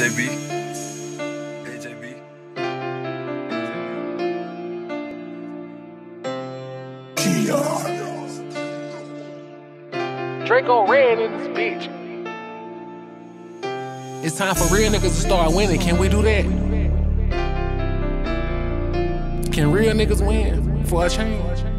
AJB. AJB. Dracored in this bitch. It's time for real niggas to start winning. Can we do that? Can real niggas win for a change?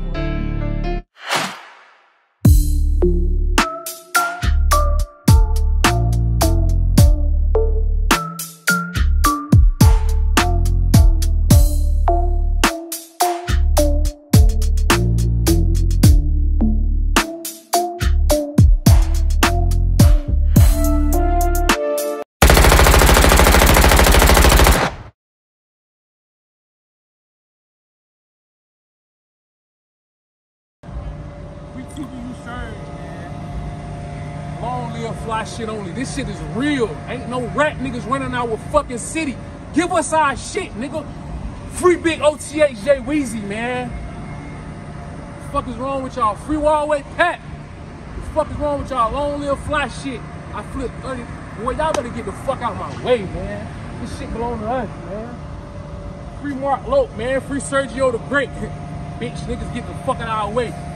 We keeping you served, man. Long live fly shit only. This shit is real. Ain't no rat niggas running our fucking city. Give us our shit, nigga. Free big OTH J Weezy, man. The fuck is wrong with y'all? Free Wallway Pat. What the fuck is wrong with y'all? Long live fly shit. I flip 30. Boy, y'all better get the fuck out my way, man. This shit belong to us, man. Free Mark Lope, man. Free Sergio the Great. Bitch, niggas get the fuck out of our way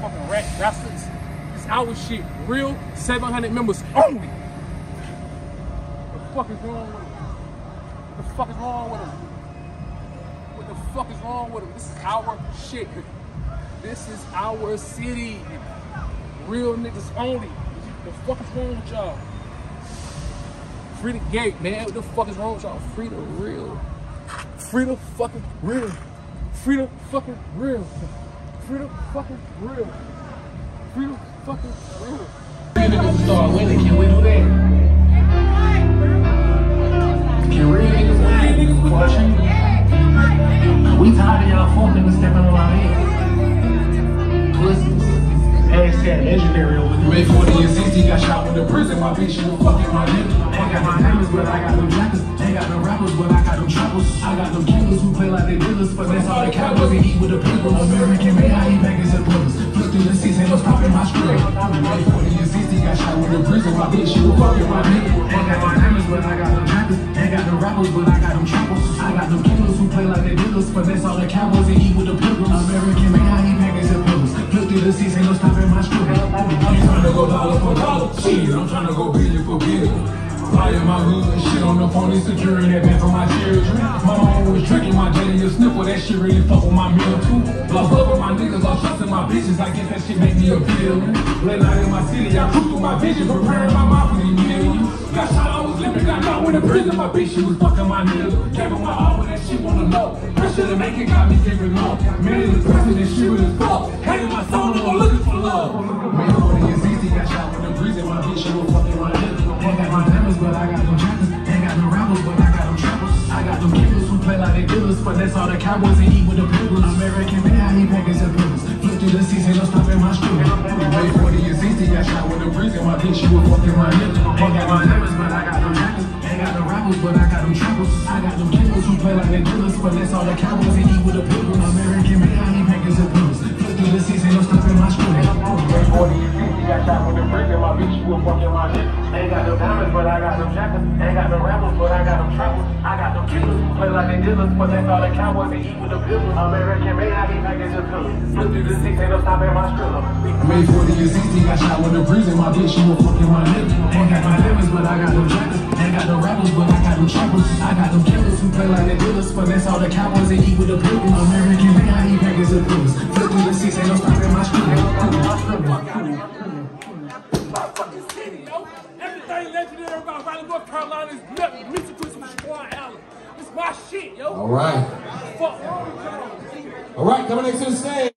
fucking rat bastards. It's our shit. Real 700 members only. What the fuck is wrong with them? What the fuck is wrong with them? What the fuck is wrong with them? This is our shit. This is our city. Real niggas only. What the fuck is wrong with y'all? Free the gate, man. What the fuck is wrong with y'all? Free the real. Free the fucking real. Free the fucking real. Free the fucking real. Free the fucking real. Real niggas start winning. Can we do that? Can real niggas win? For a? We tired of y'all phone niggas stepping on our head. Pussies. Hashtag legendary over here. Made 40 and 60, got shot with the prison. My bitch, you fucking my nigga. Ain't got my hammers, but I got them jackets. Ain't got no rappers, but I got them trappers. I got them killers who play like they dealers, but that's all the cowboys and eat with the people. American made, I eat packets and pullers. Flip through the seats, ain't no stopping my script. Made 40 and 60, got shot with the prison. My bitch, you fucking my nigga. Ain't got my hammers, but I got them jackets. Ain't got no rappers, but I got them trappers. I got them killers who play like they dealers, but that's all the cowboys and eat with the. Shit, I'm trying to go billion for billion. Fire in my hood, shit on the phone, they securing that back for my children. My mom was drinking my jelly a sniffer, that shit really fuck with my meal too. Love up with my niggas, all trusting my bitches, I guess that shit make me a villain. Late night in my city, I cruise through my vision, preparing my mind for these millions. Got shot, I was living, got out in the prison, my bitch, she was fucking my nigga. Gave her my all, but that shit wanna know. Pressure to make it got me giving up. Man, pressing, this shit was fuck. Hating my soul, I'm looking for love. But that's all the cowboys and eat with the pilgrims. American man, I eat packets and pills. Flip through the ain't no stopping my screw. Made 40 and 60, I shot with the prison. My bitch, she was fucking my nigga. Ain't got my diamonds, but I got them jackets. Ain't got no rappers, but I got them trappers. I got them killers who play like they dealers, but that's all the cowboys and eat with the pilgrims. American man, I eat packets and pills. Flip through the ain't no stopping my screw. Made 40 and 60, got shot with the prison. My bitch, she was fucking my nigga. Ain't got no diamonds, but I got them jackets. Ain't got no rappers, but I got them trappers. I got them killers who play like they dealers, but that's all the cowboys and eat with the pilgrims. American made, I eat package of pills. Flip through the six, ain't no stopping my skrilla. Made 40 and 60, got shot with the prison. My bitch, she was fucking my nigga. Ain't got my diamonds, but I got them jackets. Ain't got no rappers, but I got them trappers. I got them killers who play like they dealers, but that's all the cowboys and eat with the pilgrims. American made, I eat package of pills. Flip through the six, ain't no stopping. Everything legendary about Raleigh, North Carolina is nothing. To some Squad alley. It's my shit, yo. All right. Fuck. All right, coming next to the stage.